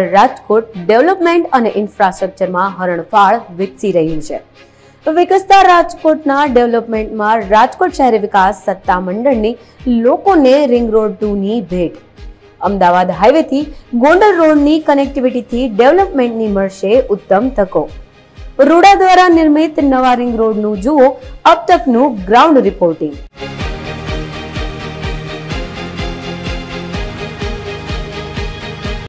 Rajkot development અને ઇન્ફ્રાસ્ટ્રક્ચરમાં હરણફાળ વિકસી રહ્યું છે. વિકસતા રાજકોટના ડેવલપમેન્ટમાં રાજકોટ શહેરી વિકાસ સત્તા મંડળની લોકોને રિંગ રોડ ટુની ભેટ. અમદાવાદ હાઈવેથી ગોંડલ રોડની કનેક્ટિવિટીથી ડેવલપમેન્ટની મળશે ઉત્તમ તકો. રૂડા દ્વારા નિર્મિત નવા રિંગ રોડનું જુઓ, અબ તકનું ગ્રાઉન્ડ રિપોર્ટિંગ.